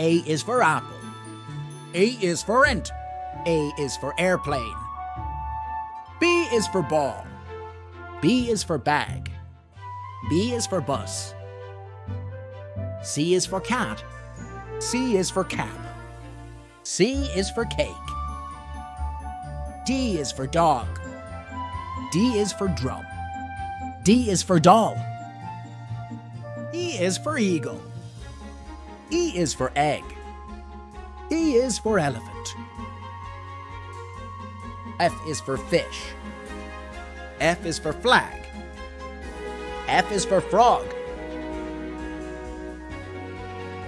A is for apple. A is for ant. A is for airplane. B is for ball. B is for bag. B is for bus. C is for cat. C is for cap. C is for cake. D is for dog. D is for drum. D is for doll. E is for eagle. E is for egg. E is for elephant. F is for fish. F is for flag. F is for frog.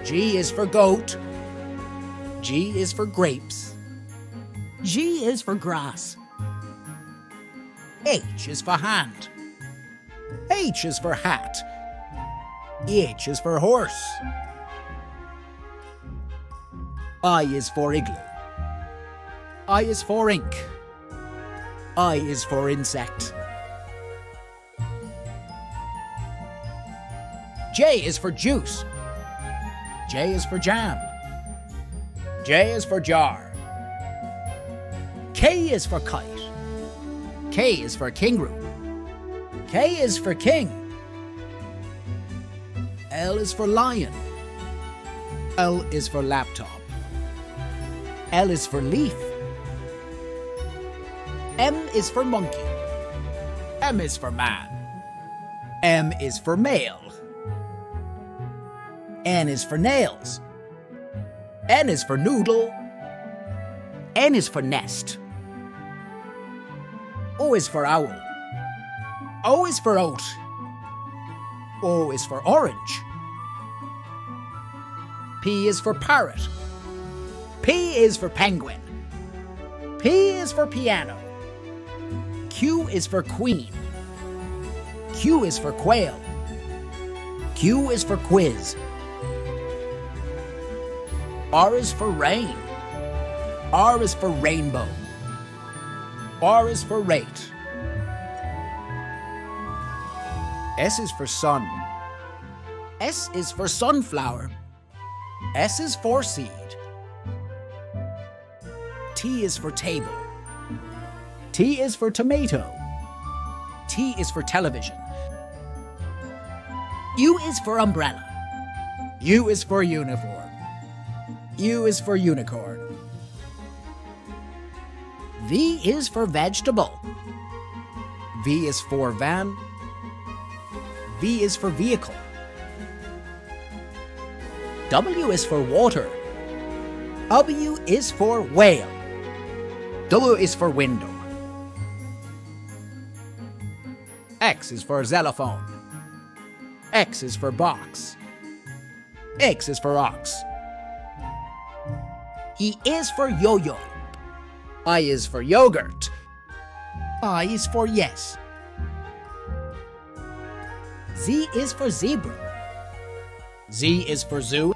G is for goat. G is for grapes. G is for grass. H is for hand. H is for hat. H is for horse. I is for igloo. I is for ink. I is for insect. J is for juice. J is for jam. J is for jar. K is for kite. K is for kangaroo. K is for king. L is for lion. L is for laptop. L is for leaf. M is for monkey. M is for man. M is for male. N is for nails. N is for noodle. N is for nest. O is for owl. O is for oat. O is for orange. P is for parrot. P is for penguin. P is for piano. Q is for queen. Q is for quail. Q is for quiz. R is for rain. R is for rainbow. R is for rate. S is for sun. S is for sunflower. S is for seed. T is for table. T is for tomato. T is for television. U is for umbrella. U is for uniform. U is for unicorn. V is for vegetable. V is for van. V is for vehicle. W is for water. W is for whale. W is for window. X is for xylophone. X is for box. X is for ox. E is for yo-yo. I is for yogurt. I is for yes. Z is for zebra. Z is for zoo.